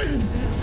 Ugh!